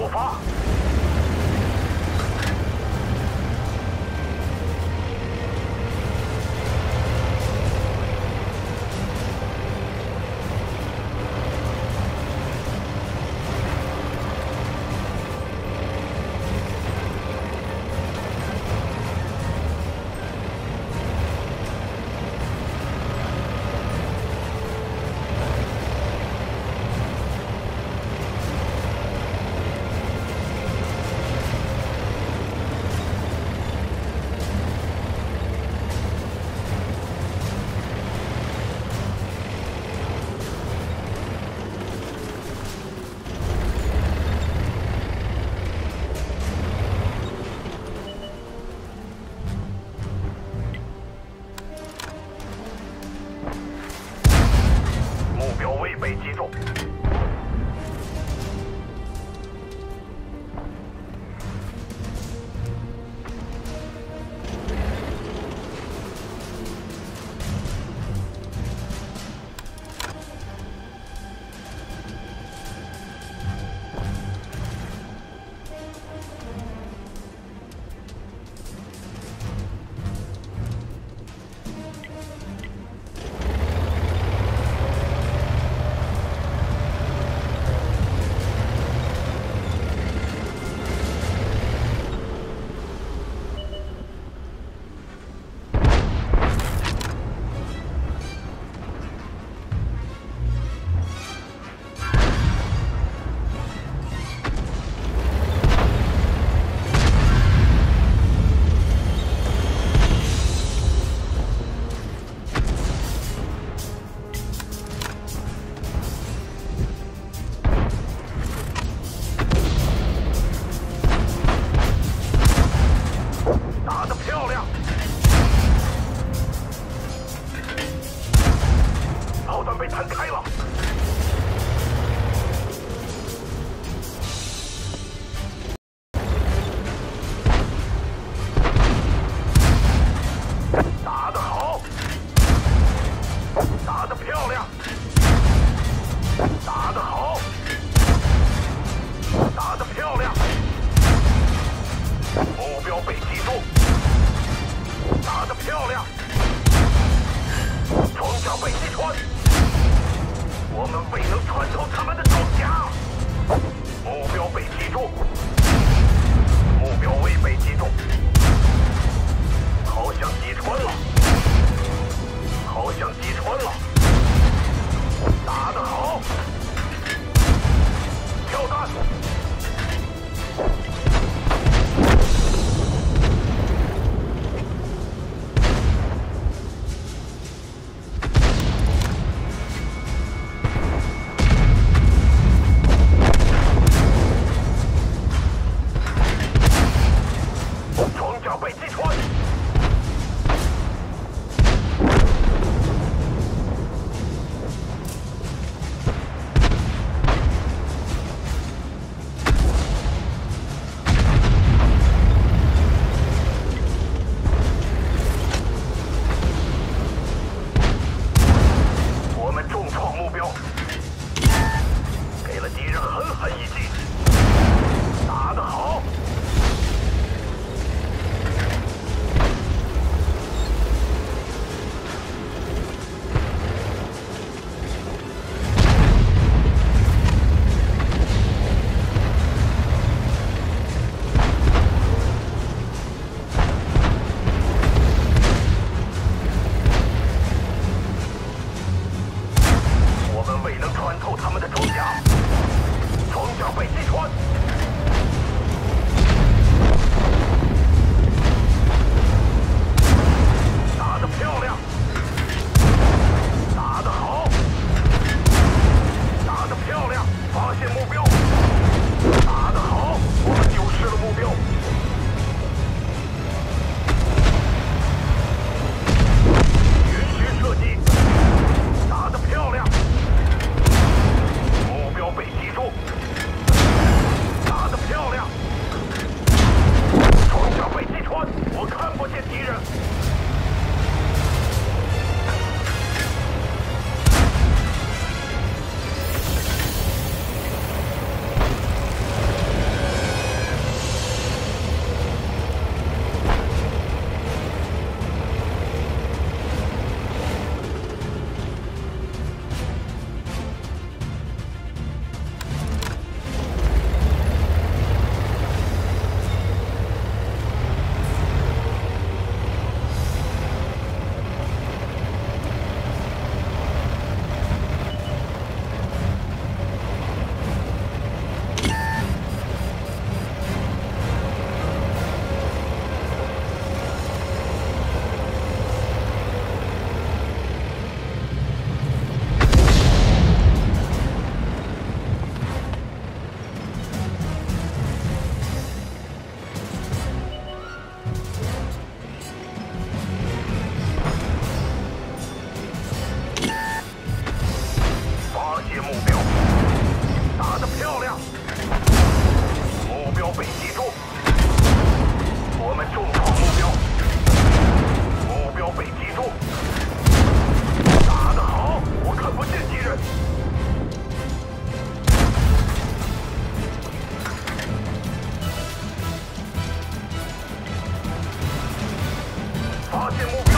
出发被击中。fucking war.